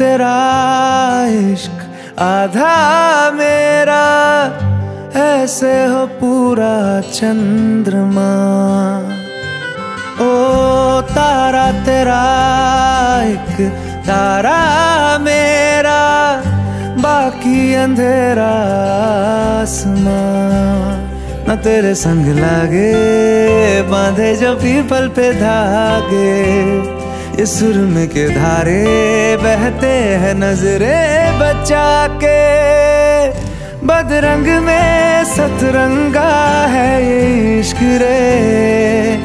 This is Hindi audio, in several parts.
तेरा इश्क आधा मेरा, ऐसे हो पूरा चंद्रमा। ओ तारा तेरा एक तारा मेरा, बाकी अंधेरा आसमां। न तेरे संग लागे, बांधे जो पीपल पे धागे। ये सुरम के धारे बहते हैं नजरे बचा के बदरंग में सतरंगा है ये इश्क रे।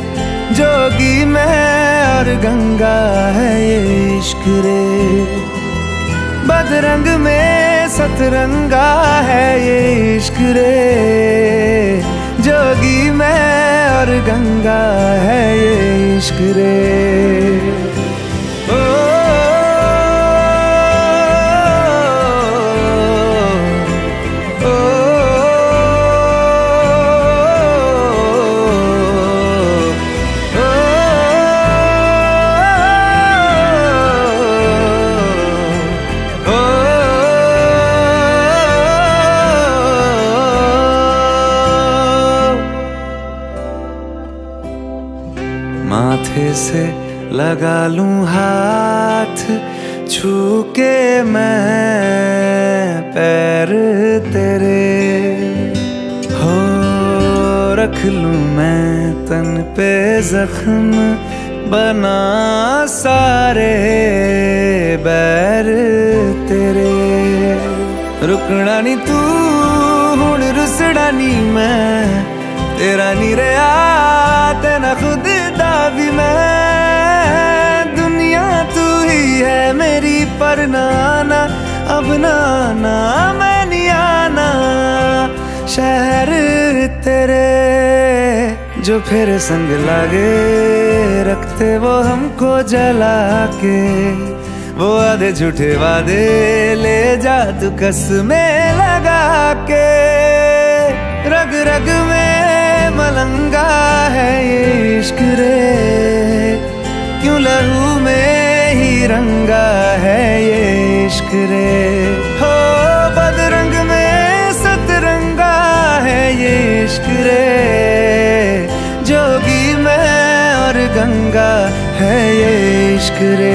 जोगी में और गंगा है ये इश्क रे। बदरंग में सतरंगा है ये इश्क रे। जोगी मैं और गंगा है ये इश्क रे। माथे से लगा लूँ हाथ छू के मैं पैर तेरे। हो, रख लूँ मैं तन पे जख्म, बना सारे बैर तेरे। रुकना नी तू हूँ रुसड़ा नी मैं तेरा नी रहा तेना खुद भी मैं। दुनिया तू ही है मेरी पर नाना, अब नाना मैं नहीं आना शहर तेरे जो फिर संग लागे, रखते वो हमको जला के वो आधे झूठे वादे ले जा तू कस में लगा के। रग रग में मलंगा है ये इश्क रे। क्यों लहू में ही रंगा है ये इश्क रे? हो, बदरंग में सतरंगा है ये इश्क रे। जोगी मैं और गंगा है ये इश्क रे।